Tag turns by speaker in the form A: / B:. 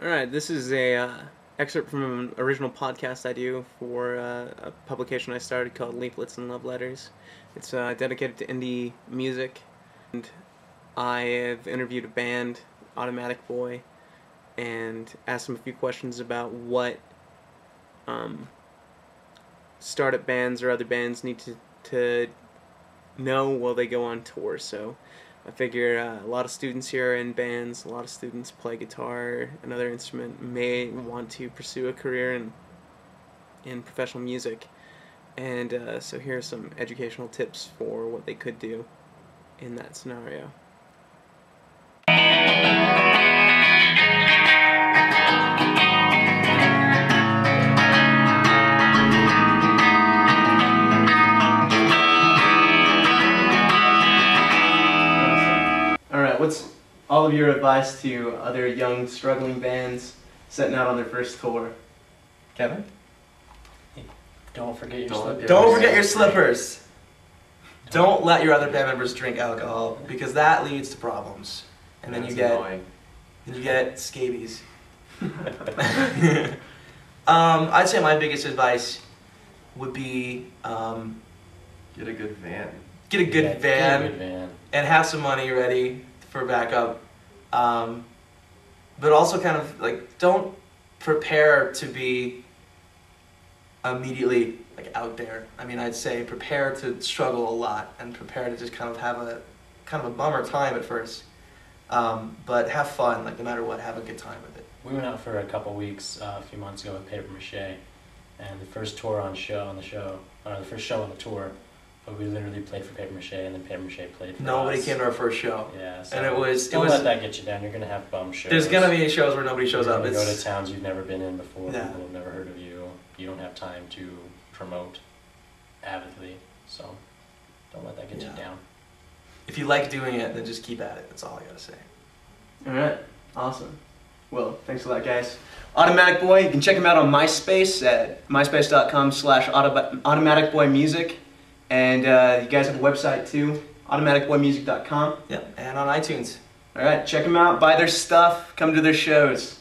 A: All right, this is a uh, excerpt from an original podcast I do for uh, a publication I started called Leaflets and Love Letters. It's uh, dedicated to indie music, and I have interviewed a band, Automatic Boy, and asked them a few questions about what um, startup bands or other bands need to to know while they go on tour. So I figure uh, a lot of students here are in bands, a lot of students play guitar, another instrument, may want to pursue a career in in professional music. And uh, so here are some educational tips for what they could do in that scenario. What's all of your advice to other young, struggling bands setting out on their first tour? Kevin?
B: Don't forget your
C: Don't-
B: slippers.
C: Don't forget your slippers. Don't let your other band members drink alcohol because that leads to problems, and then you get
D: annoying.
C: then you get scabies. um, I'd say my biggest advice would be um,
D: Get a good van.
C: get a good
B: Yeah, get a good van.
C: and have some money ready for backup. Um, but also kind of like don't prepare to be immediately like out there. I mean, I'd say prepare to struggle a lot and prepare to just kind of have a kind of a bummer time at first. Um, but have fun, like no matter what, have a good time with it.
B: We went out for a couple weeks uh, a few months ago with Paper Mache, and the first tour on show on the show, or the first show on the tour, but we literally played for Paper Mache, and then Paper Mache played for
C: Nobody
B: us.
C: came to our first show.
B: Yeah, so
C: and it was- it
B: don't
C: was-
B: let that get you down. You're gonna have bum shows.
C: There's gonna be shows where nobody shows
B: You're
C: up.
B: gonna go to towns you've never been in before.
C: Yeah.
B: People have never heard of you. You don't have time to promote avidly, so don't let that get
C: Yeah.
B: you down.
C: if you like doing it, then just keep at it. That's all I gotta say.
A: All right, awesome. Well, thanks a lot, guys. Automatic Boy, you can check him out on MySpace at myspace.com slash Automatic Boy Music. And uh, you guys have a website too, automaticboymusic.com.
C: Yep, and on iTunes.
A: All right, check them out, buy their stuff, come to their shows.